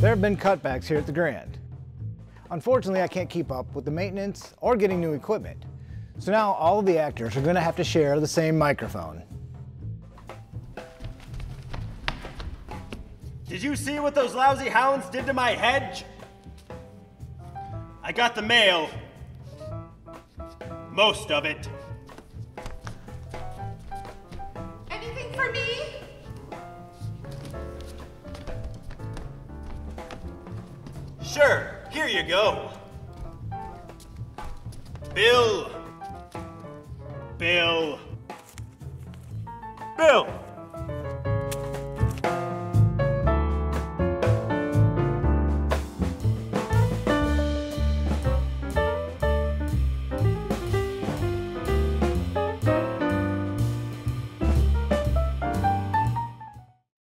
There have been cutbacks here at the Grand. Unfortunately, I can't keep up with the maintenance or getting new equipment. So now all of the actors are gonna have to share the same microphone. Did you see what those lousy hounds did to my hedge? I got the mail. Most of it. Sure, here you go. Bill. Bill. Bill!